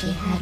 she had